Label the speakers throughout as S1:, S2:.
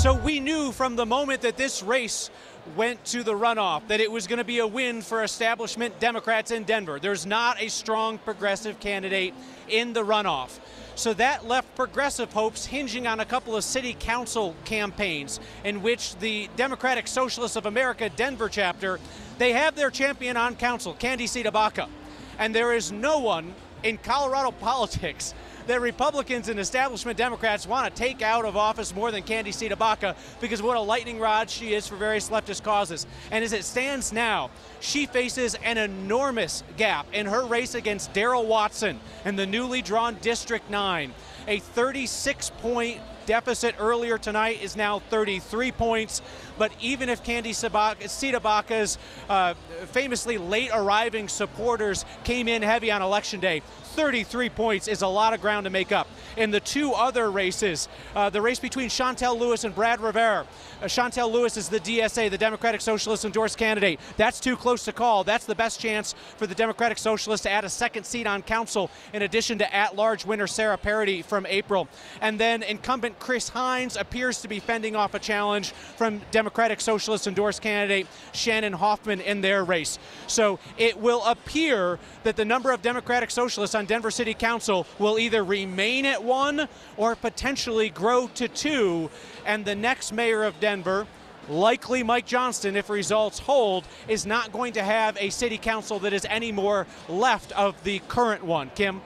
S1: So we knew from the moment that this race went to the runoff that it was going to be a win for establishment Democrats in Denver. There's not a strong progressive candidate in the runoff. So that left progressive hopes hinging on a couple of city council campaigns in which the Democratic Socialists of America Denver chapter, they have their champion on council, Candi CdeBaca And there is no one in Colorado politics that Republicans and establishment Democrats want to take out of office more than Candi CdeBaca because what a lightning rod she is for various leftist causes. And as it stands now, she faces an enormous gap in her race against Darrell Watson in the newly drawn District 9. A 36 point deficit earlier tonight is now 33 points. But even if Candi CdeBaca uh, famously late arriving supporters came in heavy on election day, 33 points is a lot of ground to make up. In the two other races, uh, the race between Shontel Lewis and Brad Revare. Uh, Shontel Lewis is the DSA, the Democratic Socialist endorsed candidate. That's too close to call. That's the best chance for the Democratic Socialists to add a second seat on council, in addition to at-large winner Sarah Parady from April. And then incumbent Chris Hinds appears to be fending off a challenge from Democratic Socialist endorsed candidate Shannon Hoffman in their race. So it will appear that the number of Democratic Socialists on Denver City Council will either remain at one or potentially grow to two. And the next mayor of Denver, likely Mike Johnston, if results hold, is not going to have a city council that is any more left of the current one. Kim?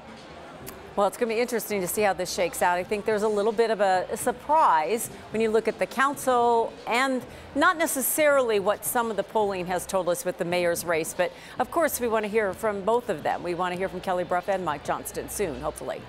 S2: Well, it's going to be interesting to see how this shakes out. I think there's a little bit of a, surprise when you look at the council and not necessarily what some of the polling has told us with the mayor's race. But of course, we want to hear from both of them. We want to hear from Kelly Brough and Mike Johnston soon, hopefully.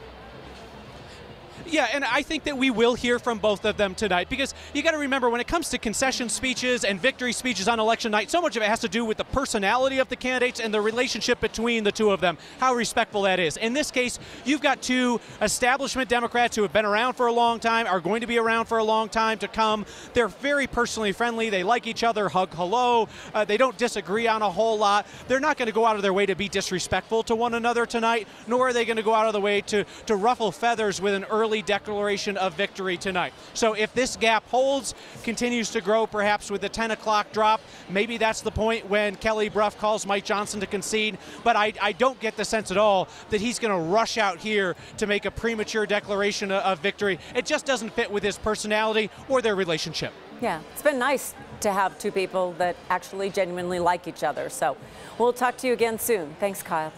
S1: Yeah, and I think that we will hear from both of them tonight because you got to remember when it comes to concession speeches and victory speeches on election night, so much of it has to do with the personality of the candidates and the relationship between the two of them, how respectful that is. In this case, you've got two establishment Democrats who have been around for a long time, are going to be around for a long time to come. They're very personally friendly. They like each other, hug hello. Uh, they don't disagree on a whole lot. They're not going to go out of their way to be disrespectful to one another tonight, nor are they going to go out of the way to, to ruffle feathers with an early early declaration of victory tonight. So if this gap holds, continues to grow perhaps with the 10 o'clock drop, maybe that's the point when Kelly Brough calls Mike Johnston to concede. But I, I don't get the sense at all that he's going to rush out here to make a premature declaration of victory. It just doesn't fit with his personality or their relationship.
S2: Yeah, it's been nice to have two people that actually genuinely like each other. So we'll talk to you again soon. Thanks, Kyle.